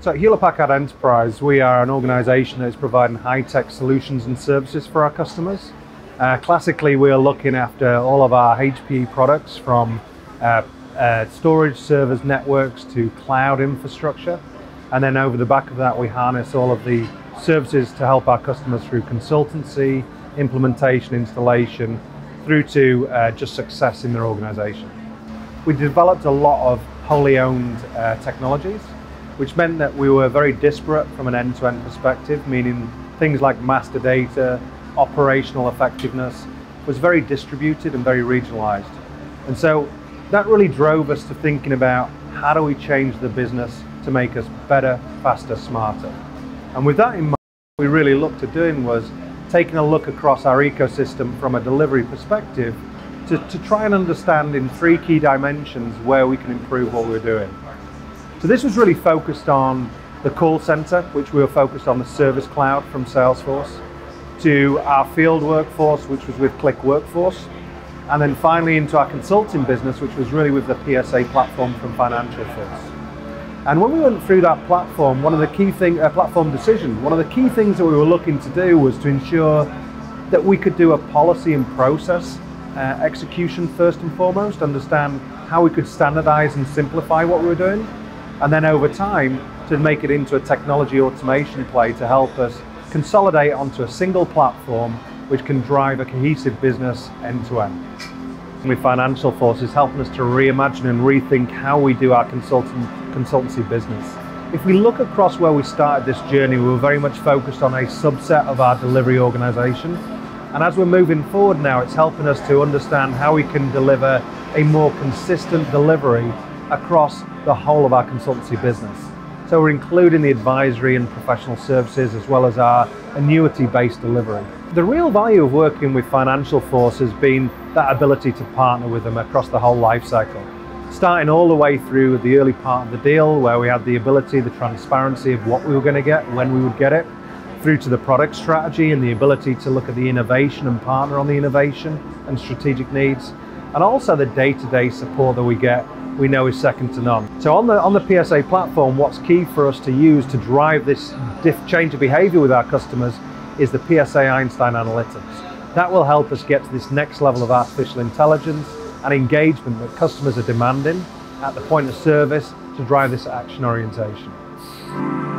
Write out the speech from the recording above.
So at Hewlett Packard Enterprise, we are an organization that is providing high-tech solutions and services for our customers. Uh, classically, we are looking after all of our HPE products from uh, uh, storage servers, networks to cloud infrastructure. And then over the back of that, we harness all of the services to help our customers through consultancy, implementation, installation, through to uh, just success in their organization. We developed a lot of wholly owned uh, technologies which meant that we were very disparate from an end-to-end perspective, meaning things like master data, operational effectiveness was very distributed and very regionalized. And so that really drove us to thinking about how do we change the business to make us better, faster, smarter. And with that in mind, what we really looked at doing was taking a look across our ecosystem from a delivery perspective to, to try and understand in three key dimensions where we can improve what we're doing. So this was really focused on the call center, which we were focused on the service cloud from Salesforce, to our field workforce, which was with Click Workforce, and then finally into our consulting business, which was really with the PSA platform from Financial Force. And when we went through that platform, one of the key thing, uh, platform decision, one of the key things that we were looking to do was to ensure that we could do a policy and process uh, execution first and foremost, understand how we could standardize and simplify what we were doing, and then over time to make it into a technology automation play to help us consolidate onto a single platform which can drive a cohesive business end to end. With Financial Forces helping us to reimagine and rethink how we do our consultant, consultancy business. If we look across where we started this journey, we were very much focused on a subset of our delivery organization. And as we're moving forward now, it's helping us to understand how we can deliver a more consistent delivery across the whole of our consultancy business. So we're including the advisory and professional services as well as our annuity-based delivery. The real value of working with Financial Force has been that ability to partner with them across the whole life cycle. Starting all the way through the early part of the deal where we had the ability, the transparency of what we were going to get, when we would get it, through to the product strategy and the ability to look at the innovation and partner on the innovation and strategic needs, and also the day-to-day -day support that we get we know is second to none. So on the, on the PSA platform, what's key for us to use to drive this change of behavior with our customers is the PSA Einstein Analytics. That will help us get to this next level of artificial intelligence and engagement that customers are demanding at the point of service to drive this action orientation.